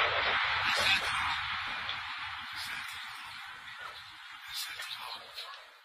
Is that the Lord? Is that the Lord?